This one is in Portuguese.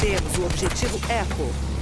Temos o objetivo Echo.